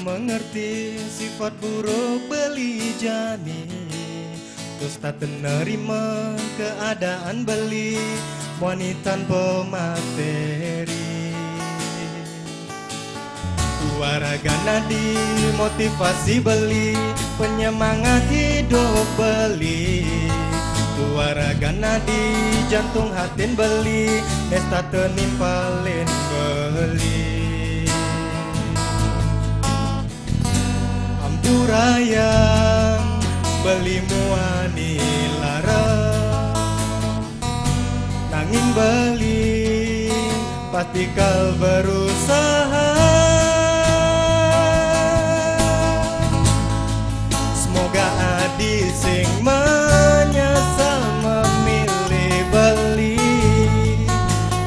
mengerti sifat buruk beli jani. Terus tak menerima keadaan beli Wanita tanpa materi Warga nadi motivasi beli Penyemangat hidup beli. Warga nadi jantung hatin beli Nesta tenimpalin beli Ampurayang beli muani larang Nanging beli pasti kau berusaha. Semoga adi sing menyesal memilih beli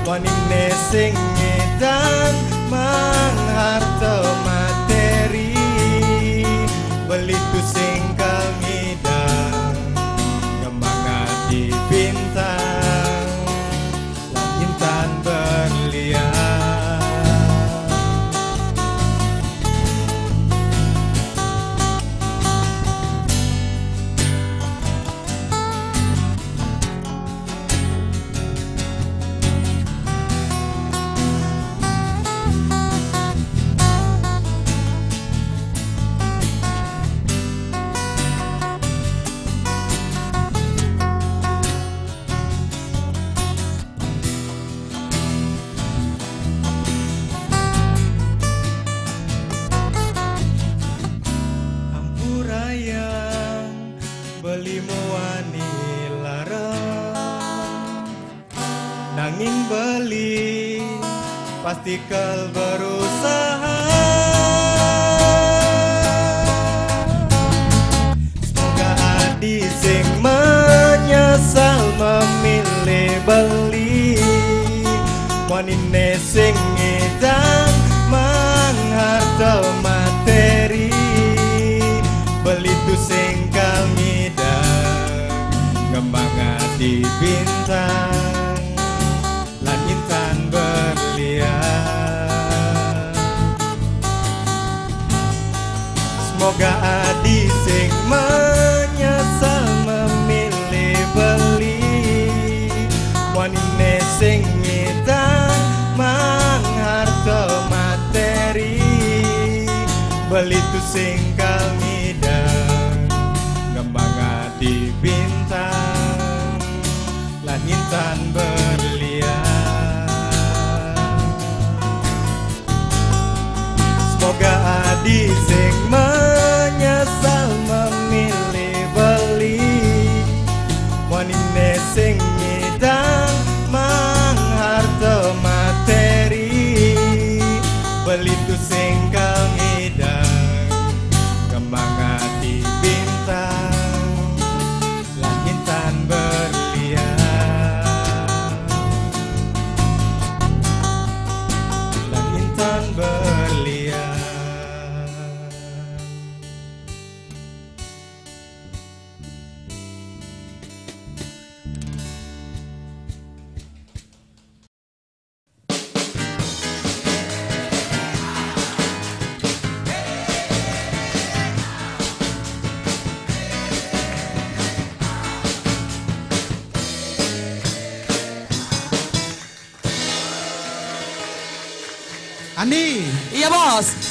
Wanine sing ngedan mangharto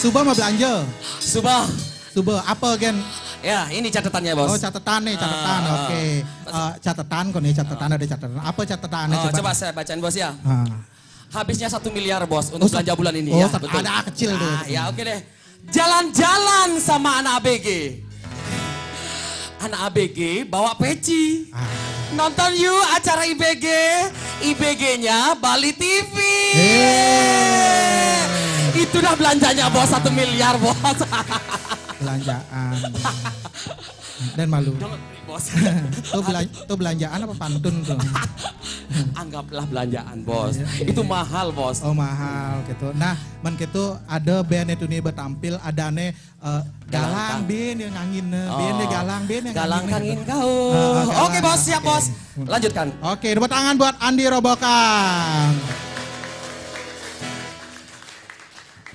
bos. Suba mau belanja. Subah. Suba apa gen? Ya ini catatannya bos. Oh catatan nih, catatan. Ah, Oke. Eh, catatan kok nih, catatan ada catatan. Apa catatannya Oh, coba? coba saya bacain bos ya. Ah. Habisnya satu miliar bos untuk Oh, belanja bulan ini oh, ya. sa- ada kecil tuh. Ah, ya oke deh. Jalan-jalan sama anak ABG. Anak ABG bawa peci. Ah. Nonton yuk acara IBG. IBG-nya Bali TV. Yeay. Itu dah belanjanya bos satu miliar bos. Belanjaan. Dan malu. Bos. tuh, belan- tuh belanjaan apa pantun tuh? Anggaplah belanjaan bos. Iya, iya. Itu mahal bos. Oh mahal gitu. Nah, men gitu ada band itu nih bertampil ada ane eh, galang Galang. bin yang ngangin bin yang galang bin yang Galang ngangin, gitu. kau. Galang. Oke bos, siap Oke. bos. Lanjutkan. Oke, tepuk tangan buat Andi Robokan.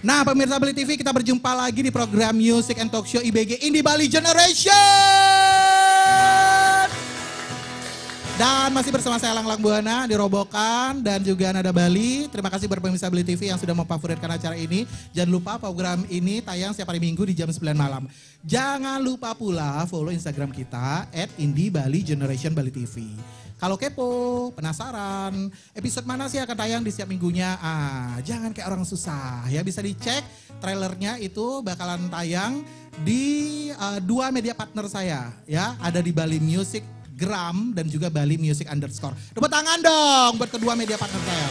Nah pemirsa Bali TV kita berjumpa lagi di program Music and Talk Show IBG Indie Bali Generation. Dan masih bersama saya Lang Lang Buana di Robokan dan juga Nada Bali. Terima kasih buat pemirsa Bali TV yang sudah memfavoritkan acara ini. Jangan lupa program ini tayang setiap hari Minggu di jam 9 malam. Jangan lupa pula follow Instagram kita at Indie Bali Generation Bali TV. Kalau kepo, penasaran, episode mana sih akan tayang di setiap minggunya? Ah, jangan kayak orang susah ya. Bisa dicek trailernya itu bakalan tayang di uh, dua media partner saya ya. Ada di Bali Music Gram dan juga Bali Music Underscore. Tepuk tangan dong buat kedua media partner saya.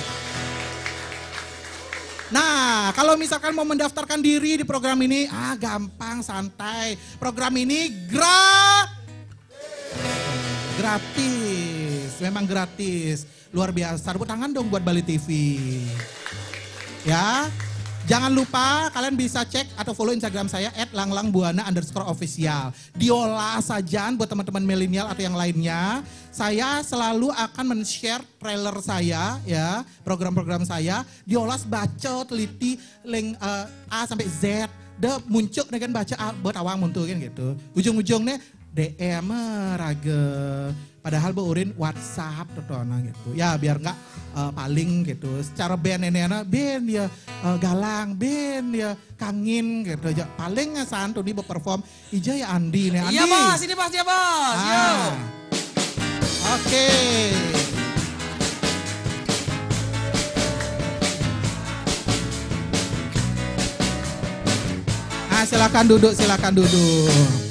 Nah, kalau misalkan mau mendaftarkan diri di program ini, ah gampang, santai. Program ini gra gratis, memang gratis. Luar biasa. Tepuk tangan dong buat Bali TV. Ya, Jangan lupa kalian bisa cek atau follow Instagram saya at langlangbuana underscore official. Diolah saja buat teman-teman milenial atau yang lainnya. Saya selalu akan men-share trailer saya ya, program-program saya. Diolah baca, teliti, link uh, A sampai Z. De muncul dengan baca buat awang muncul kan gitu. Ujung-ujungnya DM raga. Padahal beurin WhatsApp tetona gitu. Ya biar nggak uh, paling gitu. Secara band ini anak band ya uh, galang, band ya kangin gitu aja. Paling santu di perform ija ya Andi nih. Andi. Iya bos, ini bos ya bos. Ah. Oke. Ah silakan duduk, silakan duduk.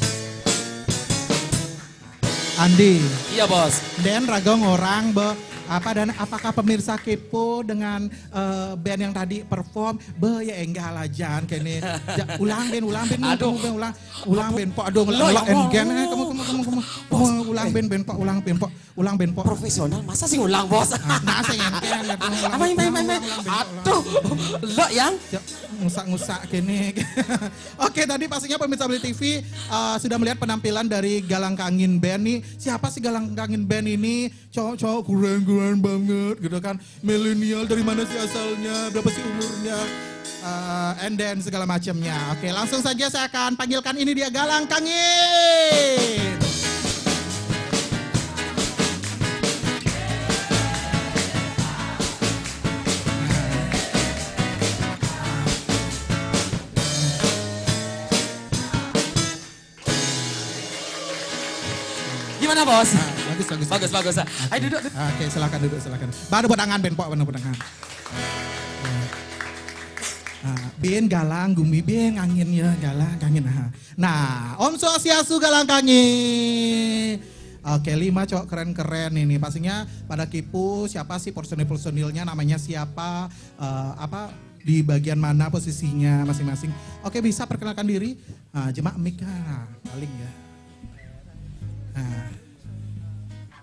Andi. Iya bos. Dan ragong orang be apa dan apakah pemirsa kepo dengan eh, band yang tadi perform be ya enggak lah jangan kene Ja, ulang ben ulang ben Aduh. ben ulang ulang ben po aduh ya enggen eh kamu kamu kamu kamu ulang ben ben po ulang ben po ulang ben po Profesional masa sih ngulang bos? Ah, nah saya enggen ulang, Apa main ulang, main main? ulang, ulang. Aduh, lo yang Ya, ngusak-ngusak gini. Oke, tadi pastinya pemirsa Beli TV uh, sudah melihat penampilan dari Galang Kangin Band nih. Siapa sih Galang Kangin Band ini? Cowok-cowok keren-keren banget gitu kan. Milenial dari mana sih asalnya? Berapa sih umurnya? Uh, and then segala macamnya. Oke, langsung saja saya akan panggilkan ini dia Galang Kangin. gimana bos? Bagus, bagus. Bagus bagus. Ayo duduk. Oke, silakan duduk, silakan. Baru pedangan ben pok, baru pedangan. Nah, ben galang gumi ben angin ya galang angin nah. Nah, Om Swastiastu galang kangin. Oke, lima cowok keren-keren ini. Pastinya pada kipu siapa sih personil-personilnya namanya siapa eh, apa di bagian mana posisinya masing-masing. Oke, bisa perkenalkan diri. Nah, jemaah mic ah, paling ya. Nah,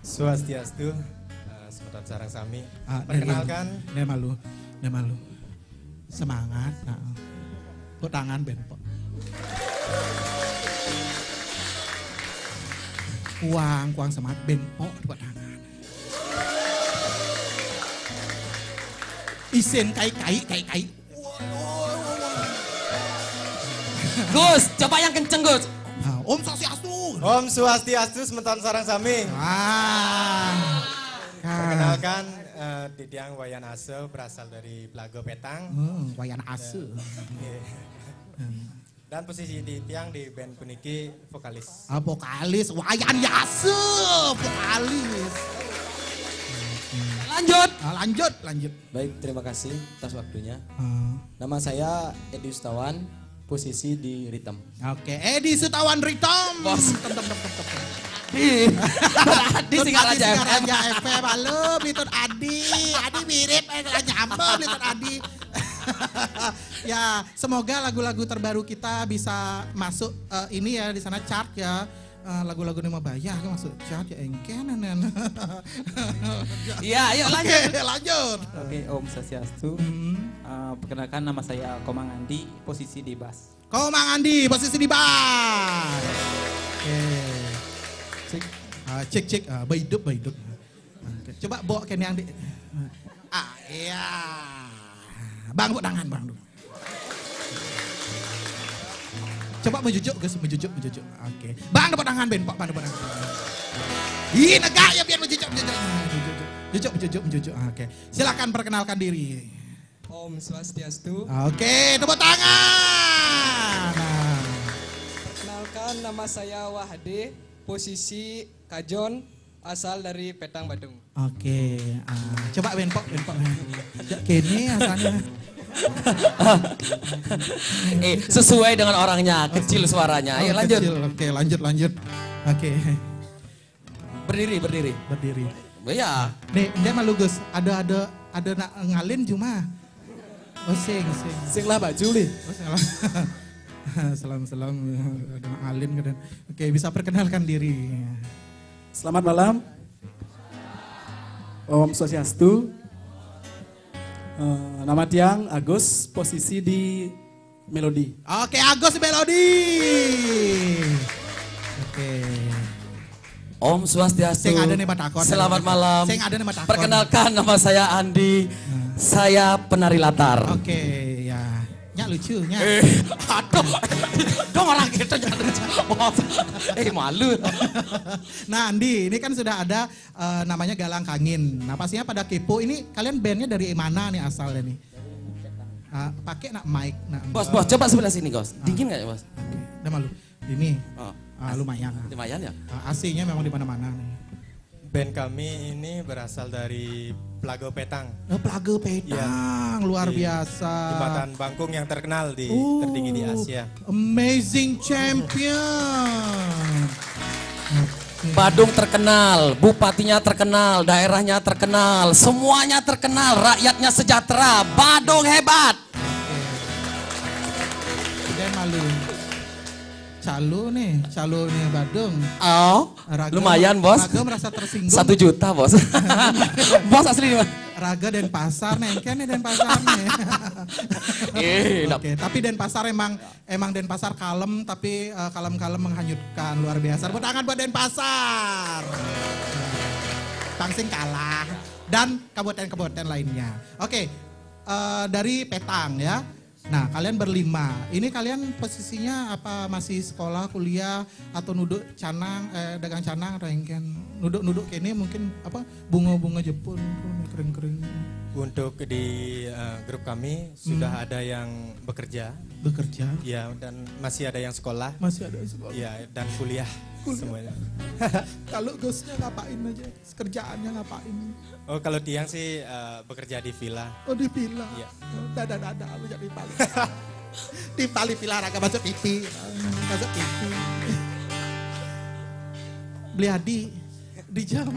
Swastiastu, uh, semeton sarang sami. Ah, Perkenalkan, Nih malu, nih malu. Semangat. Nah. Kok tangan ben po. Kuang, kuang semangat ben po kok tangan. Isin kai kai kai kai. Gus, coba yang kenceng Gus. Nah, Om Swastiastu. Om Swastiastu, semeton sarang sami. Ah. Perkenalkan, uh, Didiang Wayan Ase berasal dari Blago Petang. Hmm, wayan asu. Dan posisi Didiang di band puniki vokalis. Ah, vokalis, wayan yasu, vokalis. Lanjut. Ah, lanjut, lanjut. Baik, terima kasih atas waktunya. Ah. Nama saya Edi Ustawan, posisi di Ritem. Oke, Edi Sutawan Ritom. Bos. Tem, tem, tem, tem, tem. Di. Di singkat aja. Singkat aja FM. Halo, Bitun Adi. Adi mirip, eh nyampe Bitun Adi. ya, semoga lagu-lagu terbaru kita bisa masuk eh, ini ya di sana chart ya. Eh, lagu-lagu ini mau bayar kan masuk chart ya engken Iya, ayo Oke, lanjut. lanjut. Oke, Om Swastiastu. Hmm. Uh, perkenalkan nama saya Komang Andi, posisi di bass. Kau Mang Andi, posisi di bar. Oke. Cek, ah, cek, cek, ah, baiduk, baiduk. Oke, Coba bawa ke yang di. Ah, iya. Bang, buat tangan, bang. Coba menjujuk Gus, menjujuk, menjujuk. Oke. Bang tepuk tangan Ben, Pak, bang tepuk tangan. Ih, negak ya biar menjujuk, menjujuk. Menjujuk, menjujuk, menjujuk. Oke. Silakan perkenalkan diri. Om Swastiastu. Oke, tepuk tangan. Nah. Perkenalkan nama saya Wahde, posisi Kajon, asal dari Petang Badung. Oke, ah, coba Ben Pok, Ben Pok. Ya, Kini asalnya. Eh, sesuai dengan orangnya, kecil suaranya. Ayo Oh, lanjut. kecil. Oke, lanjut, lanjut. Oke, Berdiri, berdiri. berdiri. Ya. Nih, dia malu Gus. Ada ada ada nak ngalin cuma. Oh, sing, sing. Sing lah Pak Juli. Oh, salam. salam salam ada nak ngalin kan. Oke, bisa perkenalkan diri. Selamat malam. Om Swastiastu. Eh, nama Tiang Agus, posisi di Melodi. Oke, Agus Melodi. Oke. Om Swastiastu. Sing ada nih. Selamat malam. Sing ada nih. Perkenalkan nama saya Andi. Saya penari latar. Oke. Nyak lucu, nyak. Eh, aduh. Dong orang kita jangan lucu. Maaf. Eh, malu. Nah Andi, ini kan sudah ada eh, namanya Galang Kangin. Nah pastinya pada kepo, ini kalian bandnya dari mana nih asalnya nih? Ah, pakai nak mic, nak. Bos, bos, coba sebelah sini, Bos. Dingin nggak ya, Bos? Oke, udah malu. Ini Oh, ah, lumayan. lumayan ya? Ah, AC-nya memang di mana-mana nih. Band kami ini berasal dari Plago Petang, Oh, Plaga Petang, luar Di biasa. jembatan Bangkung yang terkenal di Uh, tertinggi di Asia. Amazing champion. Badung terkenal, bupatinya terkenal, daerahnya terkenal, semuanya terkenal, rakyatnya sejahtera. Badung hebat. Calo nih, calo nih Badung. Oh, Raga- lumayan, Bos. Raga merasa tersinggung. Satu juta, Bos. bos asli nih. Raga dan pasar nih, kan nih dan pasar nih. Eh, Oke, tapi Denpasar emang emang Denpasar kalem tapi eh, kalem-kalem menghanyutkan luar biasa. Tepuk tangan buat Denpasar. Tangsing kalah dan kabupaten-kabupaten lainnya. Oke, eh, dari Petang ya. Nah, kalian berlima. Ini kalian posisinya apa? Masih sekolah, kuliah atau nuduk canang, eh, dagang canang kan nuduk-nuduk kini mungkin apa? Bunga-bunga Jepun keren-keren Untuk di eh, grup kami sudah ada yang bekerja, bekerja. ya dan masih ada yang sekolah, Masih ada sekolah. ya dan kuliah, semuanya. Kalau Gusnya ngapain aja? Kerjaannya ngapain? Oh kalau Tiang sih eh, bekerja di villa. Oh di villa. Iya. Dada dada lu jadi pali. di pali villa raga masuk TV. Masuk TV. Beli Adi di jam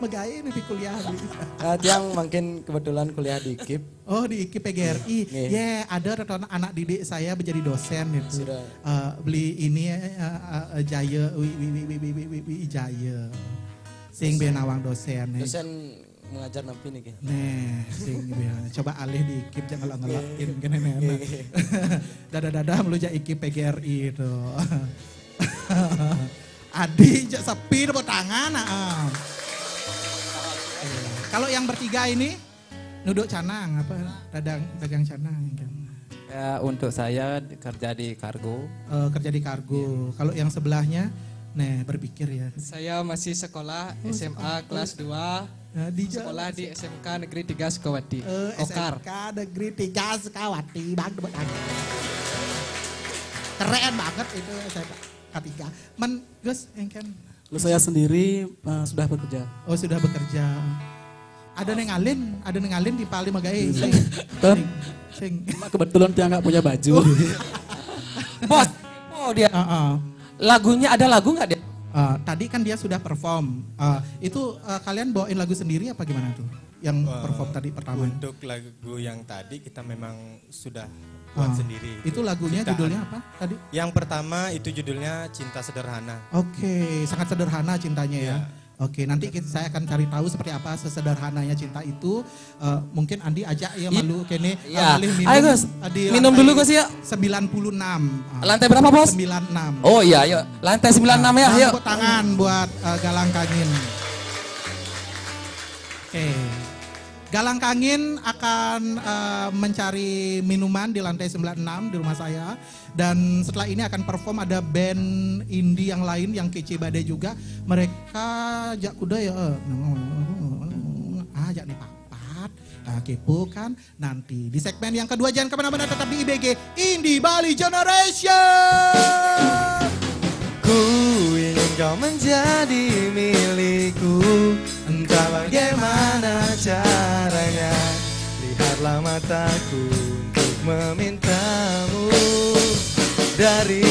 megai di kuliah beli. Nah, Tiang makin kebetulan kuliah di KIP. Oh di IKIP PGRI. Ya ada rekan anak didik saya menjadi dosen gitu. Sudah. Eh, beli ini eh, eh, Jaya wi wi wi wi wi wi, wi, wi Jaya. Sing benawang dosen. nih. Dosen mengajar nampi nih. Ki. Nih, sing coba alih di IKIP jangan ngelak ngelakin kan enak. Dadah dadah meluja IKIP PGRI itu. Adi sepi tepuk tangan. ah. Kalau yang bertiga ini nuduk canang apa dagang dagang canang kan. Ya, untuk saya kerja di kargo. Eh, kerja di kargo. Kalau yang sebelahnya nih berpikir ya. Saya masih sekolah SMA kelas 2, Nah, di sekolah di SMK Negeri 3 Sukawati. Eh, Okar. SMK Negeri 3 Sekawati Bang. Keren banget itu SMK K3. Men, Gus, yang kan Lalu saya sendiri eh, sudah bekerja. oh sudah bekerja. Ada neng alin, ada neng alin di Pali Magai. Sing, Betul. sing, sing. Cuma kebetulan Tiang nggak punya baju. Bos. Oh, dia Ah, ah. lagunya ada lagu nggak dia? Ah, tadi kan dia sudah perform. Ah, itu ah, kalian bawain lagu sendiri apa gimana tuh? Yang Eh, perform tadi pertama. Untuk lagu yang tadi kita memang sudah buat Ah, sendiri. Itu lagunya Ciptaan. judulnya apa tadi? Yang pertama itu judulnya Cinta Sederhana. Oke, sangat sederhana cintanya ya. Ya. Oke, nanti kita, saya akan cari tahu seperti apa sesederhananya cinta itu. Eh, mungkin Andi ajak ya malu kene eh, Iya. boleh Ayo, Gus. di Minum dulu, Gus, ya. 96. Ah, Lantai berapa, Bos? 96. Oh iya, yuk. Lantai 96 ya, Nah, ayo. Tepuk tangan buat eh, Galang Kangin. Oke. Galang Kangin akan uh, mencari minuman di lantai 96 di rumah saya. Dan setelah ini akan perform ada band indie yang lain yang kece badai juga. Mereka jak kuda ya eh. ah, ajak nih papat nah, kepo kan? Nanti di segmen yang kedua jangan ke mana-mana tetap di IBG Indie Bali Generation! Ku ingin kau menjadi milikku. Entah bagaimana caranya? Lihatlah mataku untuk memintamu. Dari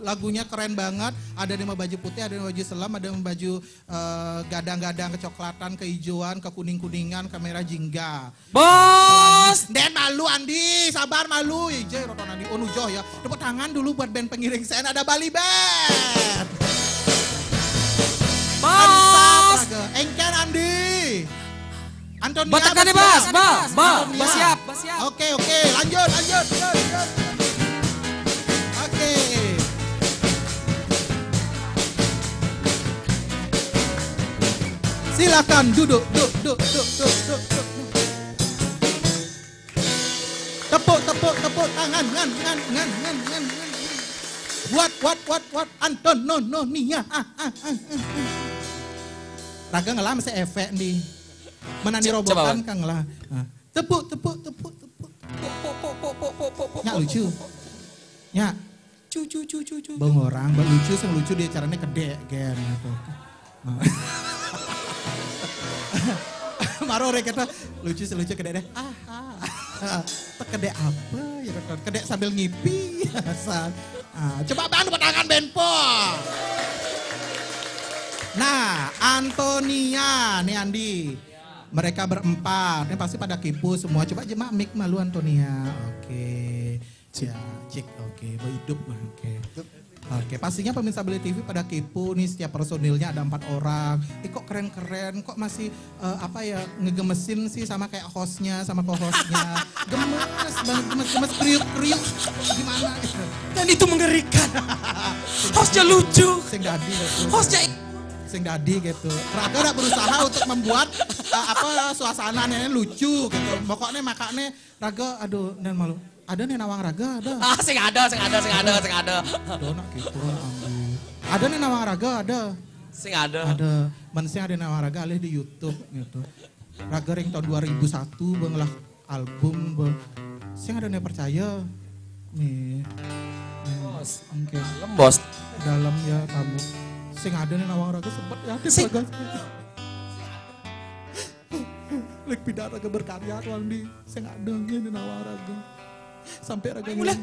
lagunya keren banget. Ada yang baju putih, ada yang baju selam, ada yang baju eh, gadang-gadang kecoklatan, kehijauan, kekuning-kuningan, kamera jingga. Bos. Den malu Andi, sabar malu. Ije roton Andi, oh nujoh ya. Tepuk tangan dulu buat band pengiring sen ada Bali Band. Bos. Engken Andi. Antonia. Bas. Bas, Bas. Antonia. Bas siap, Bas siap. Oke, oke, lanjut, lanjut. lanjut, lanjut. Silakan duduk, duduk, duduk, duduk, duduk, duduk. Tepuk, tepuk, tepuk tangan, ngan, ngan, ngan, ngan, ngan. What, what, what, what, Anton, no, no, Nia. Ah, ah, ah, ah, ah. Raga ngelah masih efek nih. Menani robotan coba, Wan. kan ngelah. Ah. Tepuk, tepuk, tepuk, tepuk. Nyak lucu. Nyak. Cu cu cu cu cu. Bang orang, bang lucu, yang lucu dia caranya gede, gen. Gitu. Maro rek kata lucu selucu gede deh. Ah, ah. Gede apa ya kan? Gede sambil ngipi. Asal. Ah, coba bantu tangan Benpo. Nah, Antonia nih Andi. Mereka berempat, ini pasti pada kipu semua. Coba jema mic malu Antonia. Oke. Ya, cek. Oke, hidup mah. Oke. Pastinya pemirsa Beli TV pada kipu nih setiap personilnya ada empat orang. Eh kok keren-keren, kok masih eh, apa ya ngegemesin sih sama kayak hostnya, sama co-hostnya. Gemes banget, gemes, gemes, kriuk-kriuk. Gimana gitu. Dan itu mengerikan. Hostnya lucu. Sing dadi gitu. Hostnya Sing dadi gitu. Raga udah berusaha untuk membuat eh, apa suasananya lucu gitu. Pokoknya makanya Raga aduh dan malu. Ada nih nawang Raga, ada. ah sing ada, sing ada, sing ada, sing ada. Nak gitu ambil. Ada nih nawang Raga, ada. Sing ada. ada manusia ada nama raga alih di YouTube gitu raga ring tahun 2001 bang lah album bang sih ada nih percaya nih Bos. oke Lembos. dalam ya kamu sing ada nih nawang raga sempat ya Sing- Lek pidato raga berkarya tuh Andi sing ada nih nawang raga sampai raga mulai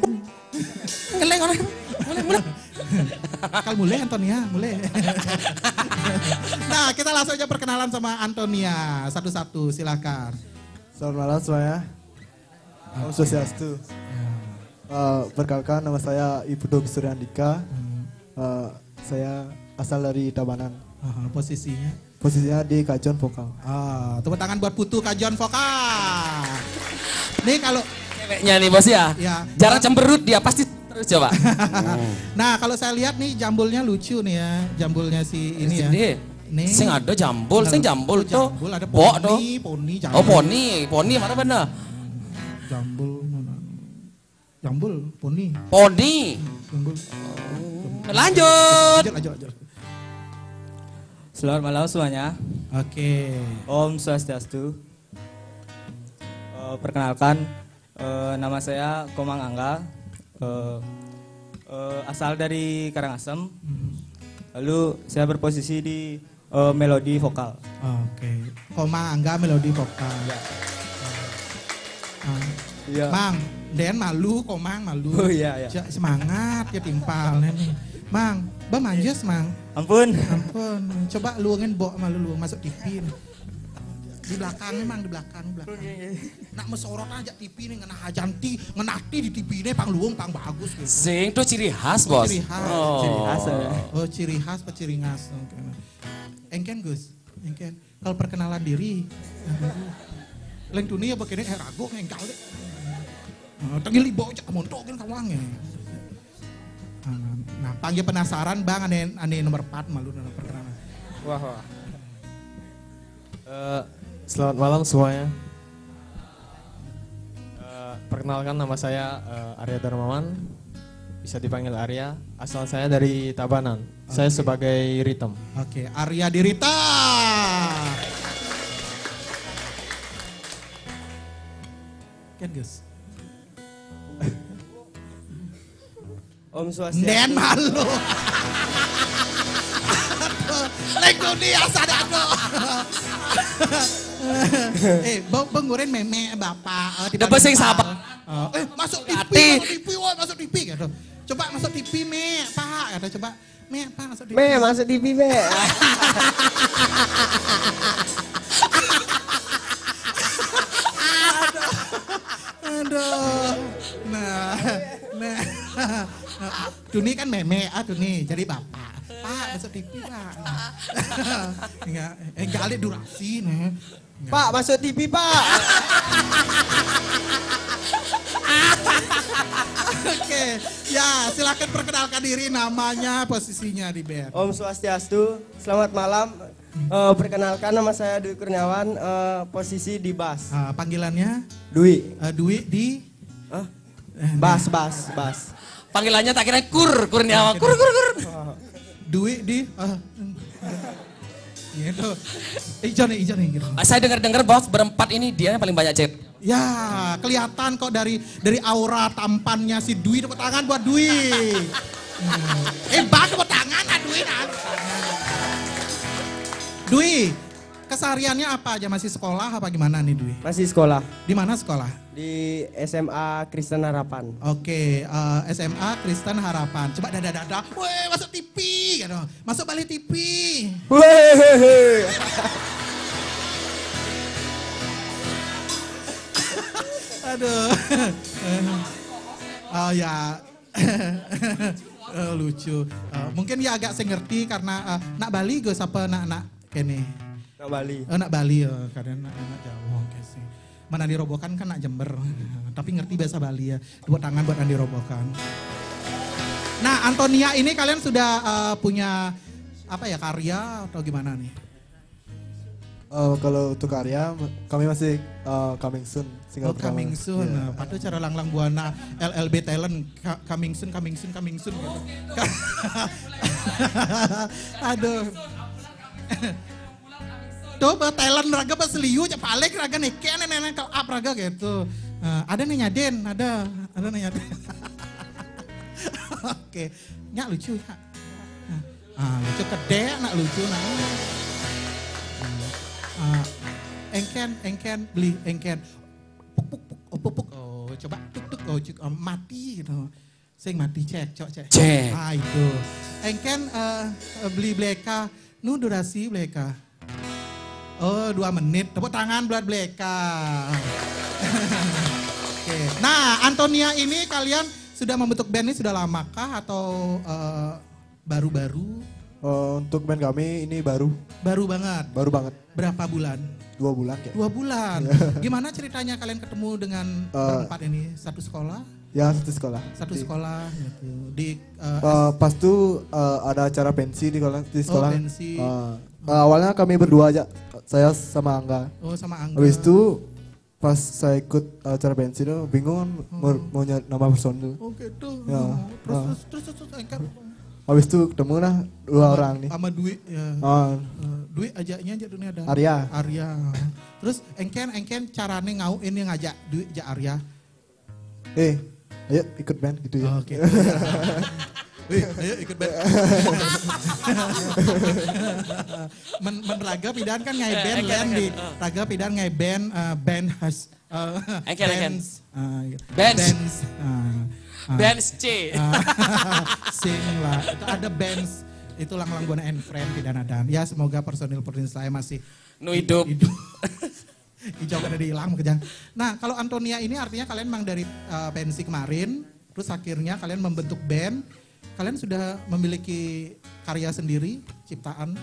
Ngeleng orang. Mulai, mulai. Kal mulai Antonia, mulai. nah, kita langsung aja perkenalan sama Antonia. Satu-satu, silakan. Selamat malam semuanya. Om Swastiastu. Eh, perkenalkan nama saya Ibu Dogi Suryandika. Eh, saya asal dari Tabanan. Ah, posisinya. Posisinya di kajon vokal. Ah, tepuk tangan buat Putu Kajon Vokal. Nih kalau Ceweknya nih bos ya. Ya. Jarang cemberut dia pasti terus coba. nah kalau saya lihat nih jambulnya lucu nih ya, jambulnya si ini ya. Ini. Nih. Sing ada jambul, sing jambul tuh. Jambul ada Bok tuh. poni, poni jambul. Oh poni, poni mana bener? Jambul mana? Jambul, poni, Poni. jambul. Lanjut. Lanjut, lanjut, lanjut. Selamat malam semuanya. Oke. Om Swastiastu. Eh, perkenalkan, eh, nama saya Komang Angga. Eh, eh, asal dari Karangasem. Lalu saya berposisi di eh, melodi vokal. Oke. Koma Angga melodi vokal. Ah. Iya. Mang, Den malu, Komang malu. Oh, iya, iya. Ja- Semangat ya timpal nih. Mang, ba manjus mang. Ampun. Ampun, coba luangin bok malu luang masuk TV nih. Di belakangnya mang, di belakang, belakang. Nak mesorot aja TV nih, ngena hajanti, ngenati di TV ini pang luang, pang bagus gitu. Sing tuh ciri khas Oh, bos. ciri khas. Oh. Ciri khas ya. Oh ciri khas apa ciri? Oke. Engken Gus, engken. Kalau perkenalan diri, Leng dunia begini eh ragu engkal deh. Nah, Tenggil ibu aja kemontogin kawangnya. Nah, Nah, panggil penasaran bang, ane, ane nomor 4 malu dalam perkenalan. Wah, wah. Eh, selamat malam semuanya. Eh, perkenalkan nama saya eh, Arya Darmawan. Bisa dipanggil Arya. Asal saya dari Tabanan. Saya sebagai Ritem. Oke, Arya Dirita. Ken Gus. Om Swastiastu. Den malu. Leng dunia sadado. Eh, bang bengurin meme bapak. eh, tidak Dapat sing bisa. sabar. Eh, eh, masuk TV, Hati. masuk TV, woi, masuk TV gitu. Coba masuk TV, Me, Pak, kata coba. Me, Pak, masuk TV. Me, masuk TV, Me. Aduh. Nah, nah. Duni kan meme, ah Duni jadi bapak. Pak, masuk TV, Pak. Enggak, eh, enggak ada durasi nih. Pak, masuk TV, Pak. Oke, ya silakan perkenalkan diri namanya, posisinya di band. Om Swastiastu, selamat malam. Eh, perkenalkan nama saya Dwi Kurniawan, eh, posisi di bass. Ah, panggilannya Dwi. eh, Dwi di Hah? Bass, bass, bass. Panggilannya tak kira kur, kurniawan, kur, kur, kur. Dwi di ah, gitu. Ijo nih, ijo nih gitu. Ah, Saya dengar-dengar bos berempat ini dia yang paling banyak chat. Ya, kelihatan kok dari dari aura tampannya si Dwi tepuk tangan buat Dwi. Hmm. Eh, bang tepuk tangan ah Dwi. nah. Dwi, kesehariannya apa aja masih sekolah apa gimana nih Dwi? Masih sekolah Di mana sekolah? Di SMA Kristen Harapan. Oke, eh, SMA Kristen Harapan. Coba dada dada, weh masuk TV, gitu. Masuk balik TV. Wehehe. Aduh. oh ya. Oh, lucu. Eh, mungkin ya agak saya ngerti karena eh, nak Bali gue siapa nak nak kene. Nak Bali. Oh, nak Bali ya, kadang nak, nak Jawa sih. Mana dirobokan kan nak Jember. Tapi ngerti bahasa Bali ya. Tepuk tangan buat Andi Robokan. Nah, Antonia ini kalian sudah eh, punya apa ya karya atau gimana nih? Eh, kalau untuk karya, kami masih eh, coming soon. Oh, Single pertama. coming soon. Iya. Nah, Padahal cara langlang buana LLB talent Ka- coming soon, coming soon, coming soon gitu. Aduh. Coba talent raga pas liu aja balik raga neke nenek ke up raga gitu. Nah, ada nih nyaden, ada, ada nih nyaden. Oke, nyak lucu ya. Ah, lucu kede, nak lucu nah. Ah, engken, engken, beli engken. Puk, puk, puk, oh, puk, puk. Oh, coba tuk, tuk, oh, cuk, oh, mati gitu. Sing mati cek, cok cek. Cek. Ah, itu. Engken eh, beli bleka, nu durasi bleka. Oh, dua menit. Tepuk tangan buat bleka. Oke. Nah, Antonia ini kalian sudah membentuk band ini sudah lamakah atau eh, baru-baru? Eh, untuk band kami ini baru, Baru banget. baru banget. Berapa bulan? Dua bulan kayak. Dua bulan. Gimana ceritanya kalian ketemu dengan Eh, berempat ini? Satu sekolah? Ya satu sekolah. Satu Di- sekolah gitu. Di eh, Eh, pas tuh eh, ada acara pensi di sekolah. Di sekolah. pensi. Eh, eh, awalnya kami berdua aja, saya sama Angga. oh sama Angga. Habis itu pas saya ikut acara pensi tuh bingung kan mau, mau nyari nama personil. Oh gitu. Ya. Oh, Terus, Ah. terus, terus, terus, terus, Engken Habis itu ketemu lah dua orang nih. Sama Dwi ya. Ah, Eh, Dwi ajaknya aja dunia ada. Arya. Arya. Terus Engken Engken carane ngau ini ngajak Dwi ajak Arya. eh, ayo ikut band gitu ya. Oke. Wih, ayo ikut band. men, men raga pidan kan ngai band Engken, lain di engken. raga pidan ngai band eh, band has uh, bands, uh, Bands. bands, uh, uh, Benz C. Sing lah. Itu ada bands itu lang-lang buana and friend pidana dan ya semoga personil personil saya masih Nu hidup. hidup. Hijau kada dihilang kejang. Nah kalau Antonia ini artinya kalian memang dari uh, pensi kemarin, terus akhirnya kalian membentuk band. Kalian sudah memiliki karya sendiri, ciptaan.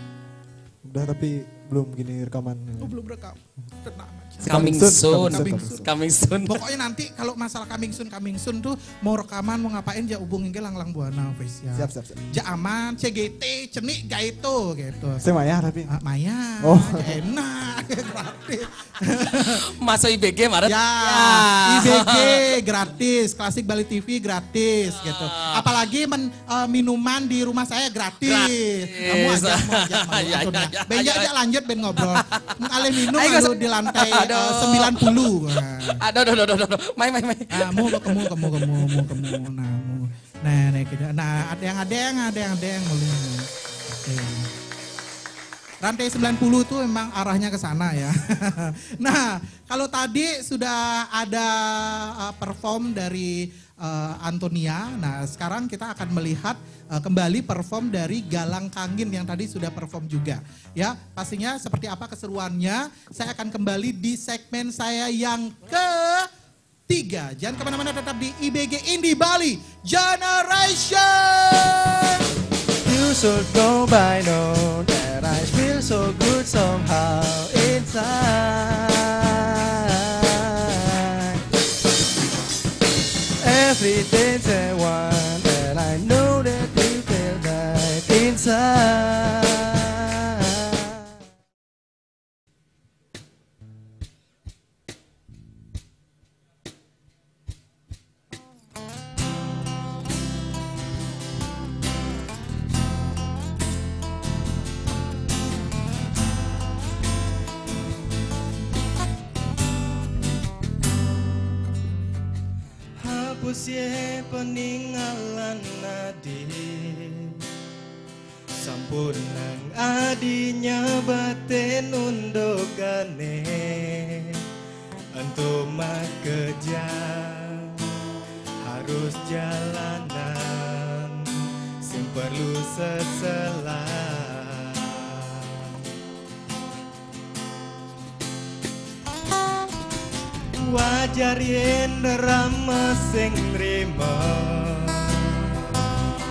Udah tapi belum gini rekaman. Oh belum rekam. Tenang aja. Coming Coming soon, soon. coming soon. Coming soon. Pokoknya nanti kalau masalah coming soon, coming soon tuh mau rekaman, mau ngapain ya hubungin ke Langlang Buana official. Siap, siap, siap. Ja aman, CGT, cenik gaito gitu. Saya Maya tapi. Ah, Maya, Oh. ja enak, gratis. Masuk IBG Maret. Ya, IBG gratis, klasik Bali TV gratis gitu. Apalagi men, eh, minuman di rumah saya gratis. Gratis. Kamu aja, mau aja, mau Ya, Antonia. ya, ya, Ben ya, aja ya. Lanjut ben ngobrol. Alih minum Ayo, di lantai eh. 90. Nah. Aduh, aduh, aduh, aduh. Main, main, main. Ah, mau kamu kamu kamu mau kamu nah mau. Nah, nah, gitu. nah ada yang ada yang ada yang ada yang. Oke. Rantai 90 itu memang arahnya ke sana ya. nah, kalau tadi sudah ada uh, perform dari uh, Antonia, nah sekarang kita akan melihat uh, kembali perform dari Galang Kangin yang tadi sudah perform juga. Ya, pastinya seperti apa keseruannya, saya akan kembali di segmen saya yang ke tiga. Jangan ke mana-mana tetap di IBG Indie Bali Generation. You should go by know that I feel so good somehow inside. Every day's a one, and I know that you feel that inside. Peninggalan nadi Sampun nang adinya batin undogane Entu kejam Harus jalanan. Sing perlu seselah wajar yen rama sing nrimo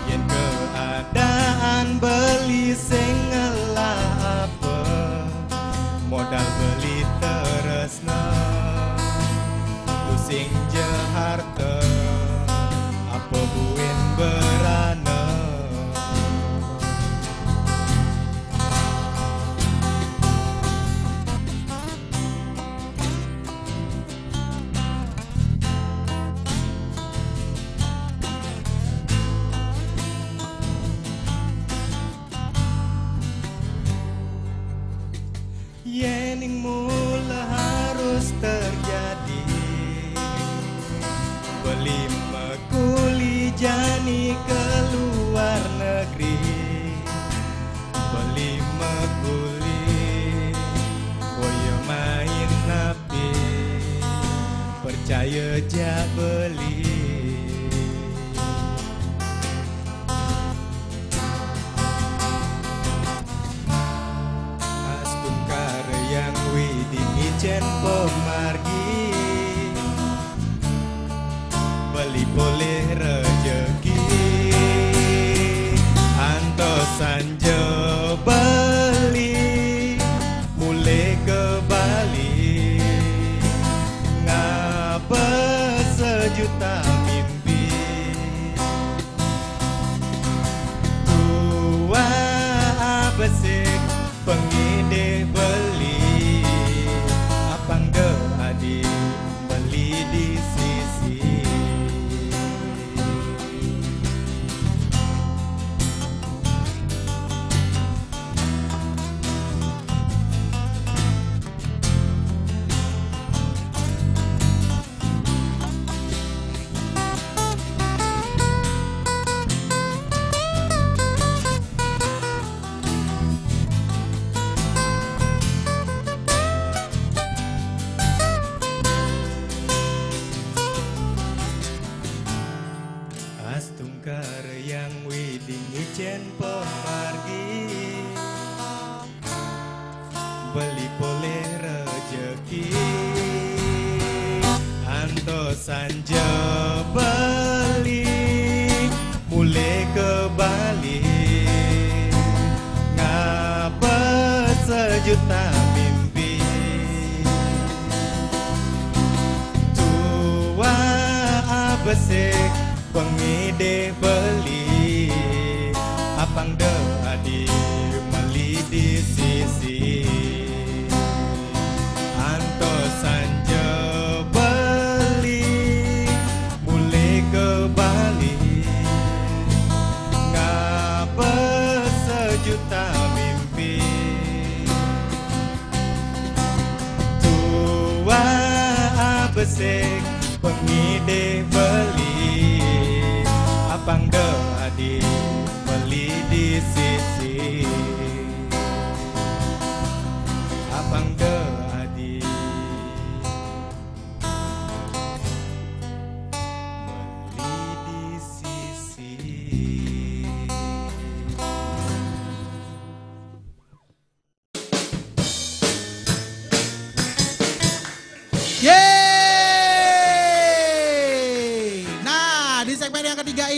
yen keadaan beli sing ngelah apa modal beli teresna. Lu sing jaharta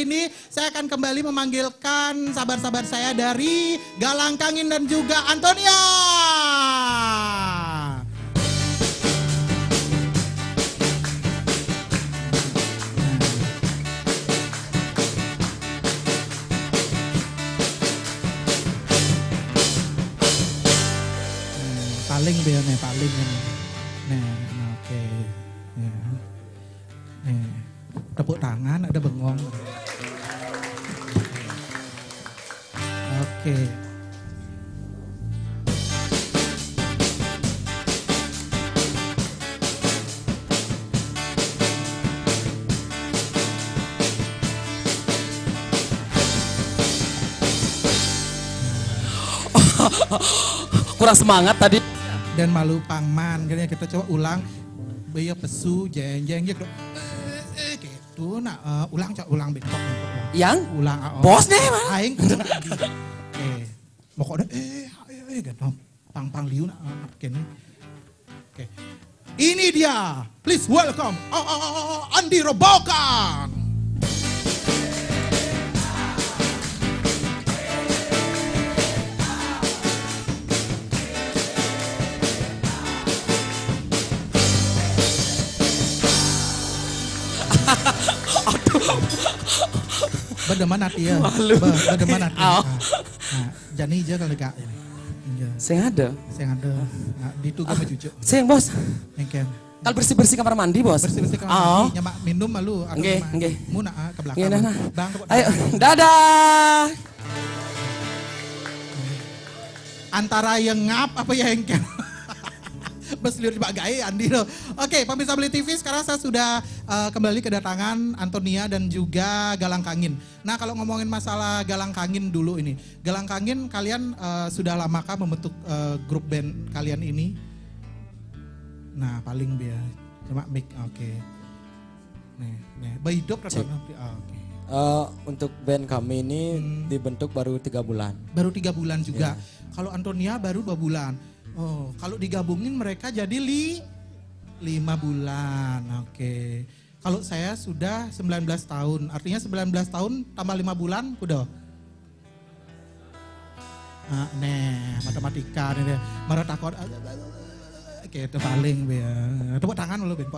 ini saya akan kembali memanggilkan sabar-sabar saya dari Galang Kangin dan juga Antonia. Hmm, paling nih paling ini. Kurang semangat tadi. Dan malu pangman, kayaknya kita coba ulang. Baya pesu, jeng jeng gitu. Eh, eh, gitu, nah eh, ulang coba ulang ulang. Yang? Ulang. ah, oh. Bos nih, Mas. Aing. Oke. Mau kok eh ayo gitu. Pang pang liu nak ah, kene. Oke. Ini dia. Please welcome oh, oh, oh, oh, Andi Robokan. Berdeman hati ya. Malu. Berdeman hati. Au. Nah, nah, jani aja ini. Iya. Saya ada. Saya ada. Nah, itu gue mau cucu. Saya bos. Engken. Kalau bersih-bersih kamar mandi bos. Bersih-bersih kamar Oh. mandi, nyamak minum malu. atau Nggih, nyamak- nggih. Mu nak ah, ke belakang. Nggih, nah, nah. Bang, Ayo, dadah. Antara yang ngap apa ya engken. Besliur di bagai Andi loh. Oke, pemirsa Beli TV sekarang saya sudah eh, kembali kedatangan Antonia dan juga Galang Kangin. Nah, kalau ngomongin masalah Galang Kangin dulu ini. Galang Kangin kalian eh, sudah lamakah membentuk eh, grup band kalian ini? Nah, paling biar cuma mic. Oke. Nih, nih. Bayi kan? Cek. Ah, Oke. Eh, untuk band kami ini Hmm. dibentuk baru tiga bulan. Baru tiga bulan juga. Iya. Kalau Antonia baru dua bulan. Oh, kalau digabungin mereka jadi li lima bulan. Oke. Kalau saya sudah 19 tahun. Artinya 19 tahun tambah lima bulan udah. Ah, nih, matematika nih. Marah takut. Oke, itu paling ya. Tepuk tangan dulu Ben.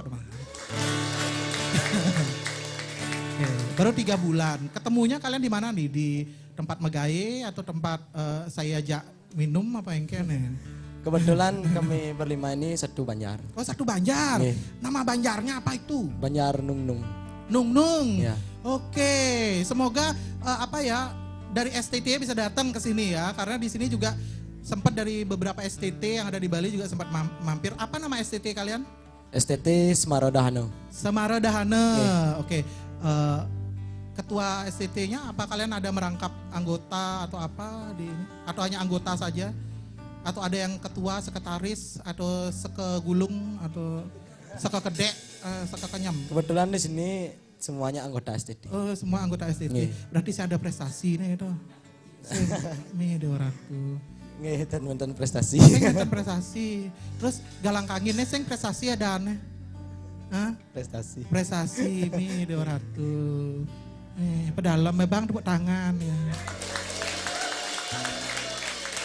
Oke, baru tiga bulan. Ketemunya kalian di mana nih? Di tempat megaye atau tempat eh, saya ajak minum apa yang kene? Kebetulan kami berlima ini satu Banjar. Oh satu Banjar. Nih. Nama Banjarnya apa itu? Banjar Nung Nung. Nung Nung. Ya. Oke, semoga eh, apa ya dari STT bisa datang ke sini ya, karena di sini juga sempat dari beberapa STT yang ada di Bali juga sempat mam- mampir. Apa nama STT kalian? STT Semarodahano. Semara Dahana. Oke. eh, ketua STT-nya apa kalian ada merangkap anggota atau apa di? Atau hanya anggota saja? Atau ada yang ketua, sekretaris atau sekegulung atau sekekedek, eh, sekekenyam? Kebetulan di sini semuanya anggota STT. Oh, semua anggota STT. Nih. Berarti saya ada prestasi nih itu. Nih dua ratus. Nggih, dan prestasi. Ngeten prestasi. Terus galang kanginnya saya prestasi ada aneh. Hah? prestasi. Prestasi nih dua ratus. Nih, pedalam ya bang tepuk tangan ya.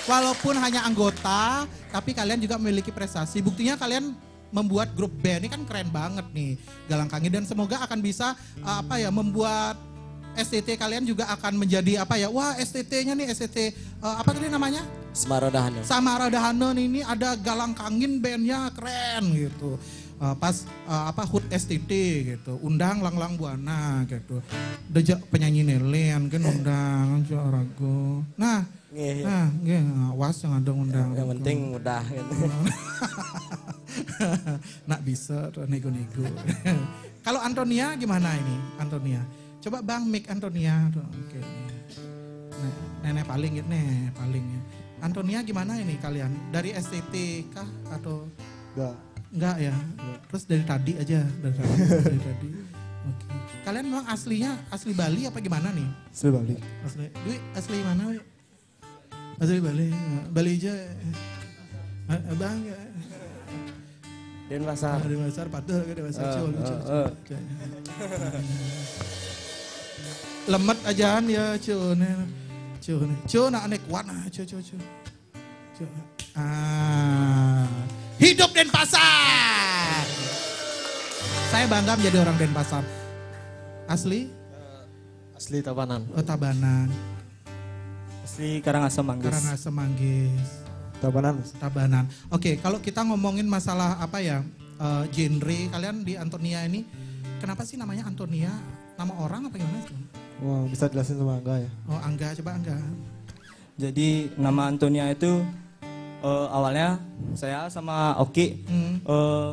Walaupun hanya anggota, tapi kalian juga memiliki prestasi. Buktinya kalian membuat grup band ini kan keren banget nih Galang Kangi dan semoga akan bisa uh, apa ya membuat STT kalian juga akan menjadi apa ya wah STT-nya nih STT uh, apa tadi namanya. Samara Dahanon ini ada Galang Kangin bandnya keren gitu. Uh, pas uh, apa HUT STT gitu, undang Langlang Buana gitu. Dejak penyanyi Nelean kan undang ragu. Nah, Nggih, nah, nggih, awas yang ada undang. Yang penting mudah kan. Nak bisa tuh nego-nego. Kalau Antonia gimana ini? Antonia. Coba Bang Mik Antonia tuh. Oke. Nah, nenek paling ya, nih paling ya. Antonia gimana ini kalian? Dari STT kah atau Enggak. enggak ya? Terus dari tadi aja, dari tadi. dari tadi. Oke. Kalian memang aslinya asli Bali apa gimana nih? Asli Bali. Asli, Dwi, asli mana? Wi? Asli Bali. Bali aja. Eh, eh, ya. Denpasar. Ah, Denpasar, Padahal ke Denpasar. Eh, Coba lucu, eh, lucu. eh. lemet ajaan ya cun. Cun, cun nak naik cun, cun, cun. Cun. Ah, hidup Denpasar. Saya bangga menjadi orang Denpasar. Asli? Asli Tabanan. Oh, Tabanan. Asli Karangasem Manggis. Karangasem Manggis. Tabanan. Tabanan. Oke, kalau kita ngomongin masalah apa ya eh, genre kalian di Antonia ini, kenapa sih namanya Antonia? Nama orang apa gimana sih? Wah, bisa jelasin sama Angga ya? Oh Angga, coba Angga. Jadi nama Antonia itu eh, awalnya saya sama Oki Hmm. eh,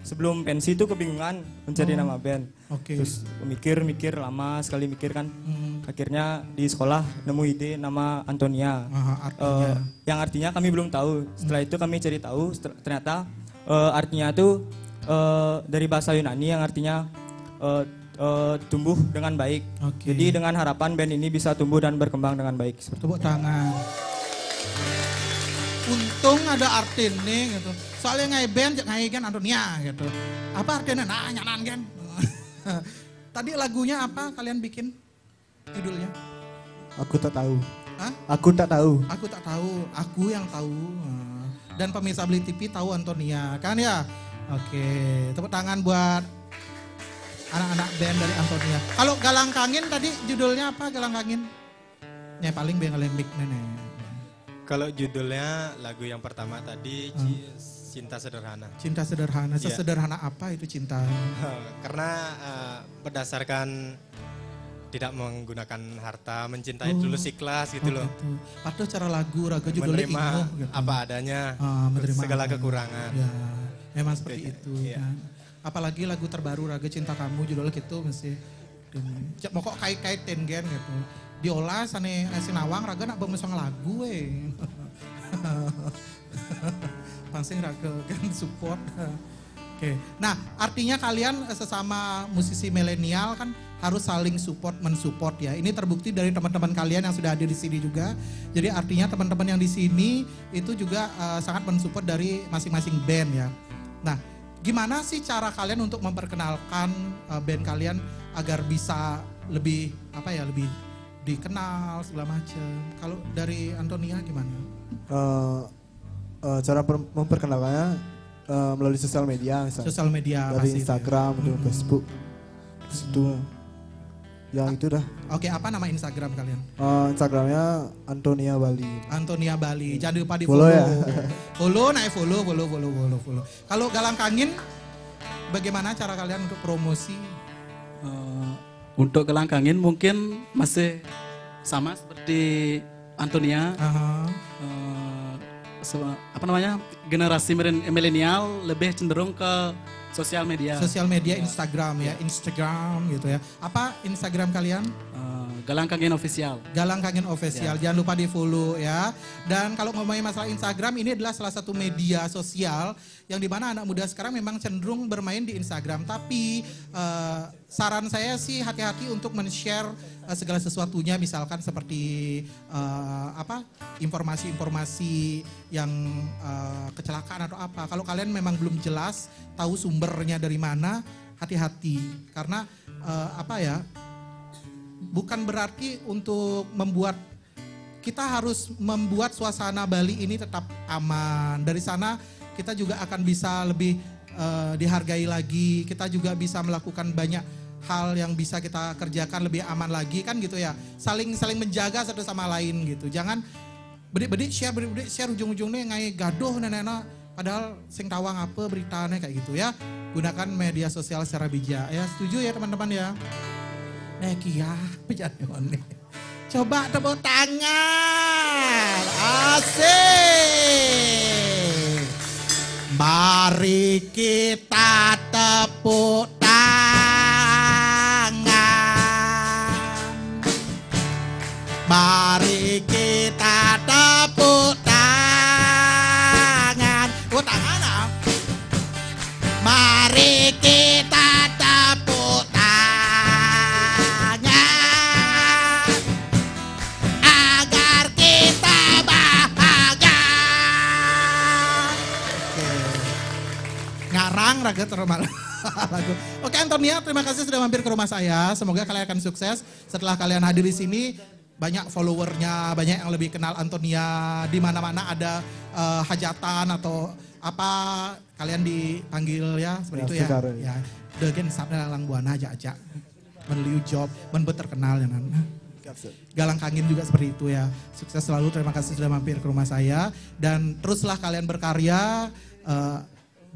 sebelum pensi itu kebingungan mencari Oh. nama band. Oke. Terus mikir-mikir lama sekali mikir kan. Hmm. Akhirnya di sekolah nemu ide nama Antonia. Aha, artinya. Eh, yang artinya kami belum tahu. Setelah itu kami cari tahu ternyata eh, artinya itu eh, dari bahasa Yunani yang artinya eh, eh, tumbuh dengan baik. Oke. Jadi dengan harapan band ini bisa tumbuh dan berkembang dengan baik. Tepuk tangan. Untung ada artin nih gitu. Soalnya ngai band ngai kan Antonia gitu. Apa artinya? Nyanan kan. Tadi lagunya apa kalian bikin? Judulnya? Aku tak tahu. Hah? Aku tak tahu. Aku tak tahu, aku yang tahu. Dan pemirsa Beli TV tahu Antonia, kan ya? Oke, tepuk tangan buat anak-anak band dari Antonia. Kalau Galang Kangin tadi judulnya apa Galang Kangin? Ya paling bengalin mic nenek. Kalau judulnya lagu yang pertama tadi Ci- Cinta Sederhana. Cinta sederhana, Iya. sesederhana apa itu cinta? Karena eh, berdasarkan tidak menggunakan harta, mencintai Oh. tulus ikhlas gitu Oh, loh. gitu. Padahal cara lagu, raga judulnya Menerima Imo, gitu. apa adanya, Ah, menerima segala kekurangan. Ya, memang seperti Iya. itu. Iya. kan. Apalagi lagu terbaru Raga Cinta Kamu judulnya gitu mesti. Cek mau kok kait-kaitin gen gitu. Diolah sane eh, sinawang Raga nak bang lagu eh. Pangsing Raga kan support. Oke. Nah, artinya kalian eh, sesama musisi milenial kan harus saling support mensupport ya. Ini terbukti dari teman-teman kalian yang sudah hadir di sini juga. Jadi artinya teman-teman yang di sini itu juga eh, sangat mensupport dari masing-masing band ya. Nah, gimana sih cara kalian untuk memperkenalkan eh, band kalian agar bisa lebih apa ya, lebih dikenal segala macam. Kalau dari Antonia gimana? Eh, eh, cara per- memperkenalkannya eh, melalui sosial media misalnya. Sosial media Dari pasti, Instagram, ya. dari Hmm. Facebook. Situ. Ya itu dah. Oke, apa nama Instagram kalian? Eh, Instagramnya Antonia Bali. Antonia Bali. Jangan lupa di Follow follow. ya. follow, naik follow, follow, follow, follow, follow. Kalau Galang Kangin, bagaimana cara kalian untuk promosi? Eh, untuk kelangkangin mungkin masih sama seperti Antonia. Eh, se- apa namanya generasi milen- milenial lebih cenderung ke sosial media. Sosial media Instagram ya, Instagram gitu ya. Apa Instagram kalian? Eh, Galang Kangin official. Galang Kangen Official. Ya. Jangan lupa di follow ya. Dan kalau ngomongin masalah Instagram, ini adalah salah satu media sosial yang di mana anak muda sekarang memang cenderung bermain di Instagram. Tapi eh, saran saya sih hati-hati untuk men-share eh, segala sesuatunya, misalkan seperti eh, apa informasi-informasi yang eh, kecelakaan atau apa. Kalau kalian memang belum jelas tahu sumbernya dari mana, hati-hati karena eh, apa ya? Bukan berarti untuk membuat kita harus membuat suasana Bali ini tetap aman. Dari sana kita juga akan bisa lebih eh, dihargai lagi. Kita juga bisa melakukan banyak hal yang bisa kita kerjakan lebih aman lagi kan gitu ya. Saling saling menjaga satu sama lain gitu. Jangan bedik-bedik share bedik-bedik share ujung-ujungnya ngai gaduh nenek padahal sing tawang apa beritanya kayak gitu ya. Gunakan media sosial secara bijak ya. Setuju ya teman-teman ya? Eh kia, jangan nih. Coba tepuk tangan. Asik. Mari kita tepuk tangan. Mari kita Termal. lagu. Oke Antonia, terima kasih sudah mampir ke rumah saya. Semoga kalian akan sukses. Setelah kalian hadir di sini, banyak followernya, banyak yang lebih kenal Antonia. Di mana-mana ada eh, hajatan atau apa kalian dipanggil ya seperti Ya, itu ya. sekarang. Ya, degen sabda lang buana aja aja. Menliu job, men terkenal ya nan. Galang Kangin juga seperti itu ya. Sukses selalu, terima kasih sudah mampir ke rumah saya. Dan teruslah kalian berkarya, eh,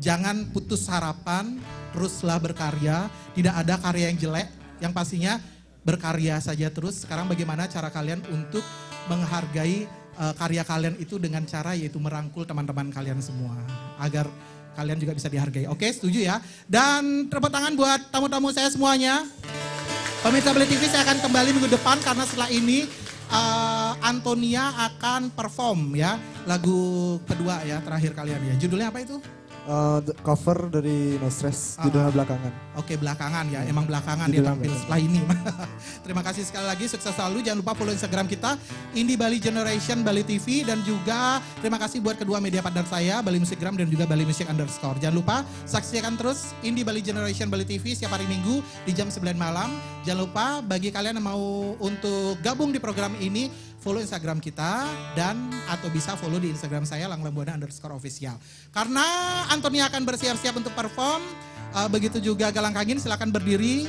jangan putus harapan, teruslah berkarya. Tidak ada karya yang jelek, yang pastinya berkarya saja terus. Sekarang bagaimana cara kalian untuk menghargai eh, karya kalian itu dengan cara yaitu merangkul teman-teman kalian semua. Agar kalian juga bisa dihargai. Oke, setuju ya? Dan tepuk tangan buat tamu-tamu saya semuanya. Pemirsa Beli TV saya akan kembali minggu depan karena setelah ini eh, Antonia akan perform ya lagu kedua ya terakhir kalian ya. Judulnya apa itu? Uh, cover dari No Stress, Ah. judulnya belakangan. Oke belakangan ya, emang belakangan dia Judulnya tampil belakangan. setelah ini. Terima kasih sekali lagi, sukses selalu. Jangan lupa follow Instagram kita, Indie Bali Generation Bali TV. Dan juga terima kasih buat kedua media partner saya, Bali Musikgram dan juga Bali Music Underscore. Jangan lupa saksikan terus Indie Bali Generation Bali TV setiap hari Minggu di jam 9 malam. Jangan lupa bagi kalian yang mau untuk gabung di program ini, follow Instagram kita dan atau bisa follow di Instagram saya Langlang Buana underscore official. Karena Antonia akan bersiap-siap untuk perform, eh, begitu juga Galang Kangin silakan berdiri.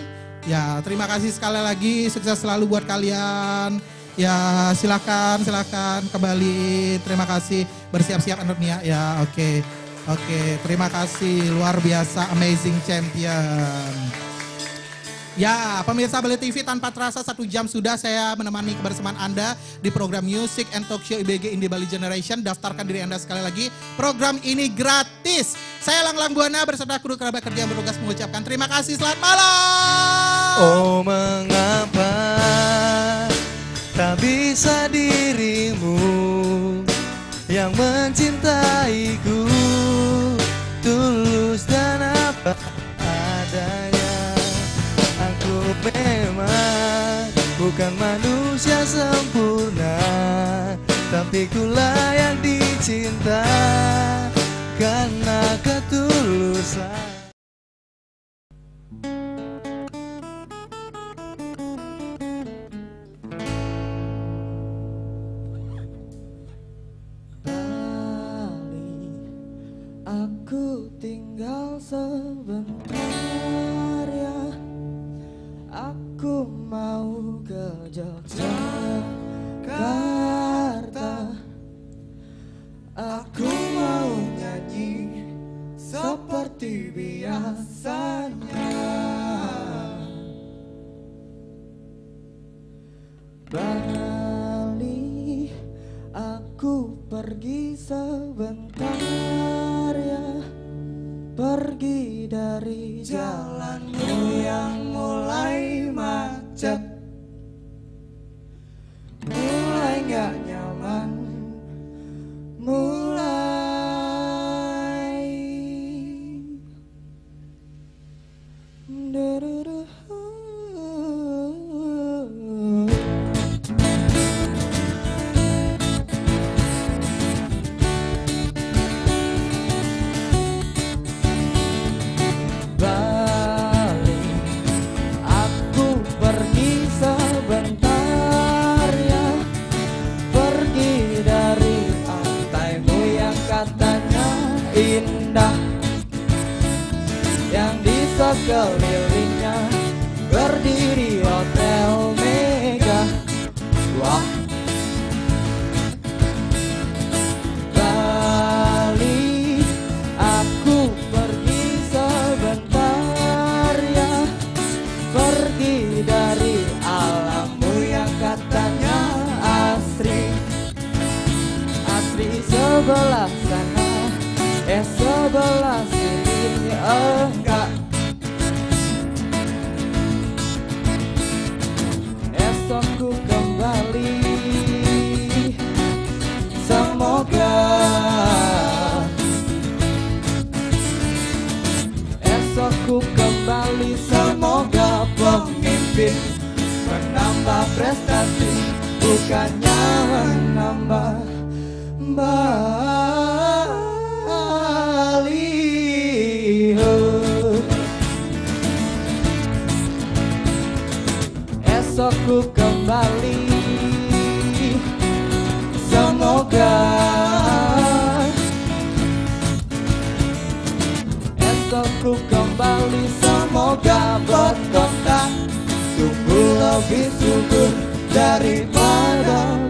Ya terima kasih sekali lagi, sukses selalu buat kalian. Ya silakan, silakan kembali. Terima kasih bersiap-siap Antonia. Ya oke, oke. Terima kasih luar biasa, amazing champion. Ya, pemirsa Bali TV tanpa terasa satu jam sudah saya menemani kebersamaan Anda di program Music and Talk Show IBG Indie Bali Generation. Daftarkan diri Anda sekali lagi. Program ini gratis. Saya Lang Lang Buana beserta kru kerabat kerja yang bertugas mengucapkan terima kasih. Selamat malam. Oh mengapa tak bisa dirimu yang mencintaiku tulus dan apa adanya bukan manusia sempurna tapi kulah yang dicinta karena ketulusan. Aku tinggal sebentar ya. Aku mau sebelah sini enggak. Esok ku kembali. Semoga. Esok ku kembali. Semoga pemimpin Menambah prestasi Bukannya menambah. Bali untukku kembali. Semoga Esokku kembali. Semoga buat kota Sungguh lebih subur daripada